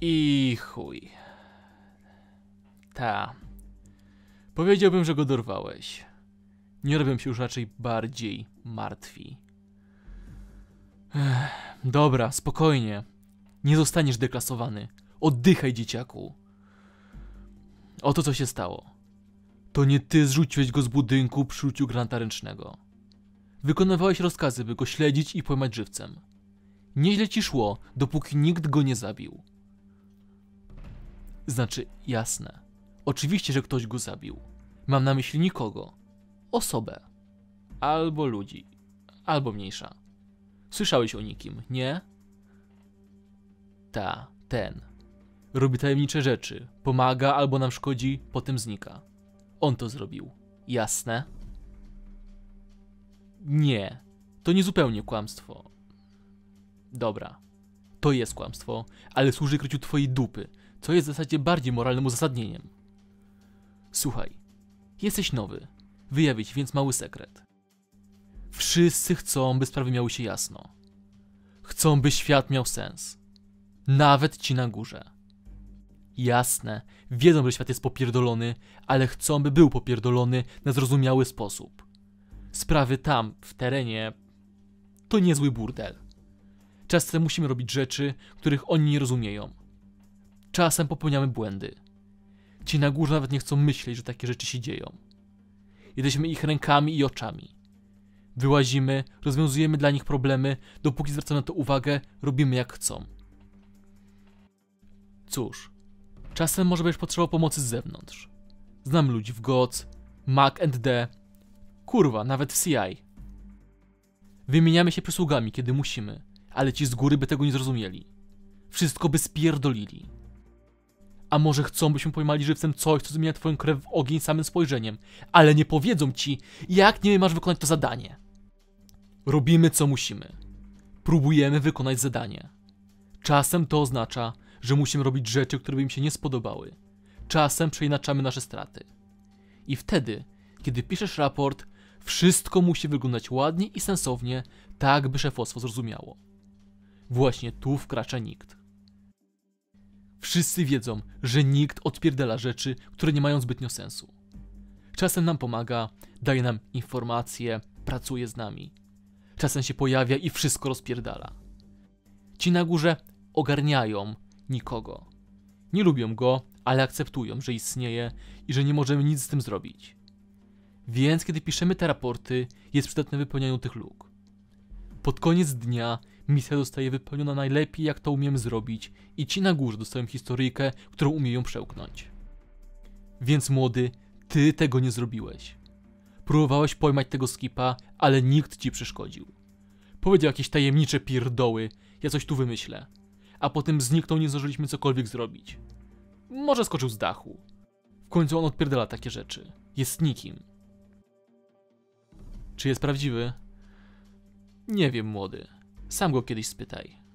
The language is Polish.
I chuj. Ta. Powiedziałbym, że go dorwałeś. Nie robią się już raczej bardziej martwi. Ech, dobra, spokojnie. Nie zostaniesz deklasowany. Oddychaj, dzieciaku. Oto co się stało. To nie ty zrzuciłeś go z budynku przy użyciu granata ręcznego. Wykonywałeś rozkazy, by go śledzić i pojmać żywcem. Nieźle ci szło, dopóki nikt go nie zabił. Znaczy, jasne. Oczywiście, że ktoś go zabił. Mam na myśli nikogo. Osobę. Albo ludzi. Albo mniejsza. Słyszałeś o nikim, nie? Ta, ten. Robi tajemnicze rzeczy. Pomaga albo nam szkodzi, potem znika. On to zrobił. Jasne? Nie. To nie zupełnie kłamstwo. Dobra. To jest kłamstwo, ale służy kryciu twojej dupy, co jest w zasadzie bardziej moralnym uzasadnieniem. Słuchaj. Jesteś nowy. Wyjawię ci więc mały sekret. Wszyscy chcą, by sprawy miały się jasno. Chcą, by świat miał sens. Nawet ci na górze. Jasne, wiedzą, że świat jest popierdolony, ale chcą, by był popierdolony na zrozumiały sposób. Sprawy tam, w terenie, to niezły burdel. Czasem musimy robić rzeczy, których oni nie rozumieją. Czasem popełniamy błędy. Ci na górze nawet nie chcą myśleć, że takie rzeczy się dzieją. Jesteśmy ich rękami i oczami. Wyłazimy, rozwiązujemy dla nich problemy, dopóki zwracają na to uwagę, robimy jak chcą. Cóż, czasem może będziesz potrzebował pomocy z zewnątrz. Znam ludzi w GOC, Mac and D, kurwa, nawet w CI. Wymieniamy się przysługami, kiedy musimy, ale ci z góry by tego nie zrozumieli. Wszystko by spierdolili. A może chcą, byśmy pojmali żywcem coś, co zmienia twoją krew w ogień samym spojrzeniem, ale nie powiedzą ci, jak nie masz wykonać to zadanie. Robimy co musimy. Próbujemy wykonać zadanie. Czasem to oznacza, że musimy robić rzeczy, które by im się nie spodobały. Czasem przeinaczamy nasze straty. I wtedy, kiedy piszesz raport, wszystko musi wyglądać ładnie i sensownie, tak by szefostwo zrozumiało. Właśnie tu wkracza nikt. Wszyscy wiedzą, że nikt odpierdala rzeczy, które nie mają zbytnio sensu. Czasem nam pomaga, daje nam informacje, pracuje z nami. Czasem się pojawia i wszystko rozpierdala. Ci na górze ogarniają nikogo. Nie lubią go, ale akceptują, że istnieje i że nie możemy nic z tym zrobić. Więc kiedy piszemy te raporty, jest przydatne wypełnianiu tych luk. Pod koniec dnia misja zostaje wypełniona najlepiej, jak to umiemy zrobić, i ci na górze dostają historyjkę, którą umieją przełknąć. Więc młody, ty tego nie zrobiłeś. Próbowałeś pojmać tego skipa, ale nikt ci przeszkodził. Powiedział jakieś tajemnicze pierdoły, ja coś tu wymyślę. A potem zniknął, nie zdążyliśmy cokolwiek zrobić. Może skoczył z dachu. W końcu on odpierdala takie rzeczy. Jest nikim. Czy jest prawdziwy? Nie wiem, młody. Sam go kiedyś spytaj.